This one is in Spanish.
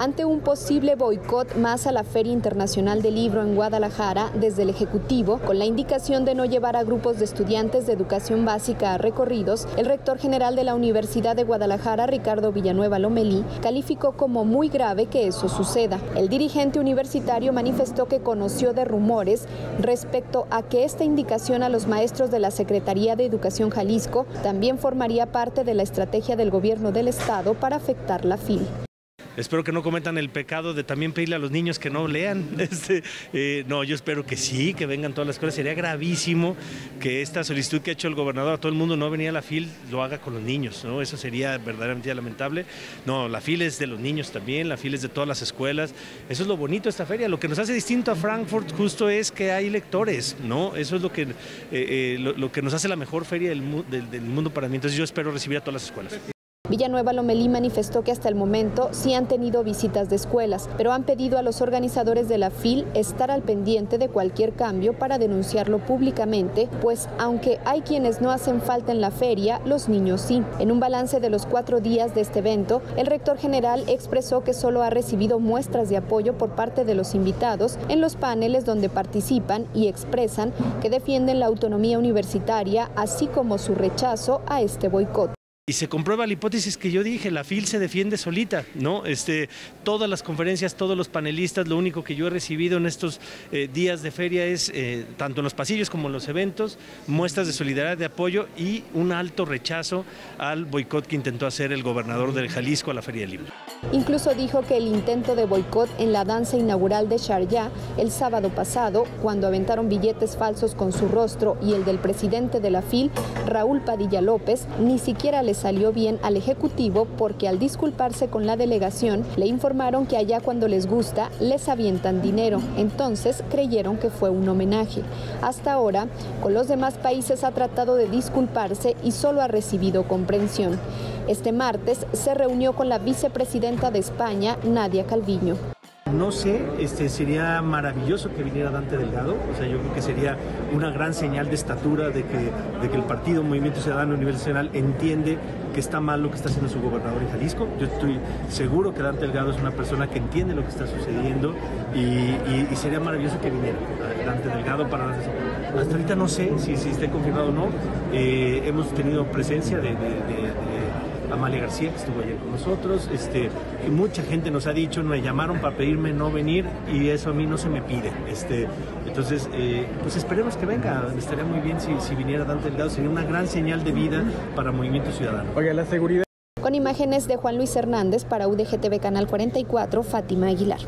Ante un posible boicot más a la Feria Internacional del Libro en Guadalajara desde el Ejecutivo, con la indicación de no llevar a grupos de estudiantes de educación básica a recorridos, el rector general de la Universidad de Guadalajara, Ricardo Villanueva Lomelí, calificó como muy grave que eso suceda. El dirigente universitario manifestó que conoció de rumores respecto a que esta indicación a los maestros de la Secretaría de Educación Jalisco también formaría parte de la estrategia del gobierno del Estado para afectar la FIL. Espero que no cometan el pecado de también pedirle a los niños que no lean. Este, eh, no, yo espero que sí, que vengan todas las escuelas. Sería gravísimo que esta solicitud que ha hecho el gobernador a todo el mundo no venía a la FIL, lo haga con los niños. ¿no? Eso sería verdaderamente lamentable. No, la FIL es de los niños también, la FIL es de todas las escuelas. Eso es lo bonito de esta feria. Lo que nos hace distinto a Frankfurt justo es que hay lectores. ¿no? Eso es lo que, eh, eh, lo, que nos hace la mejor feria del, mundo para mí. Entonces yo espero recibir a todas las escuelas. Villanueva Lomelí manifestó que hasta el momento sí han tenido visitas de escuelas, pero han pedido a los organizadores de la FIL estar al pendiente de cualquier cambio para denunciarlo públicamente, pues aunque hay quienes no hacen falta en la feria, los niños sí. En un balance de los cuatro días de este evento, el rector general expresó que solo ha recibido muestras de apoyo por parte de los invitados en los paneles donde participan y expresan que defienden la autonomía universitaria, así como su rechazo a este boicot y se comprueba la hipótesis que yo dije, la FIL se defiende solita, ¿no? Este, todas las conferencias, todos los panelistas, lo único que yo he recibido en estos eh, días de feria es, eh, tanto en los pasillos como en los eventos, muestras de solidaridad, de apoyo y un alto rechazo al boicot que intentó hacer el gobernador del Jalisco a la Feria del Libro. Incluso dijo que el intento de boicot en la danza inaugural de Sharjah el sábado pasado, cuando aventaron billetes falsos con su rostro y el del presidente de la FIL, Raúl Padilla López, ni siquiera les salió bien al Ejecutivo porque al disculparse con la delegación le informaron que allá cuando les gusta les avientan dinero. Entonces creyeron que fue un homenaje. Hasta ahora, con los demás países ha tratado de disculparse y solo ha recibido comprensión. Este martes se reunió con la vicepresidenta de España, Nadia Calviño. No sé, este, sería maravilloso que viniera Dante Delgado, o sea, yo creo que sería una gran señal de estatura de que, de que el partido Movimiento Ciudadano a nivel nacional entiende que está mal lo que está haciendo su gobernador en Jalisco. Yo estoy seguro que Dante Delgado es una persona que entiende lo que está sucediendo y, sería maravilloso que viniera Dante Delgado para Hasta ahorita no sé si, si esté confirmado o no. Eh, hemos tenido presencia de Amalia García, que estuvo ayer con nosotros. Este, y mucha gente nos ha dicho, me llamaron para pedirme no venir y eso a mí no se me pide. Este, entonces, eh, pues esperemos que venga. Estaría muy bien si, si viniera Dante Delgado. Sería una gran señal de vida para Movimiento Ciudadano. Oiga, la seguridad. Con imágenes de Juan Luis Hernández para UDGTV Canal 44, Fátima Aguilar.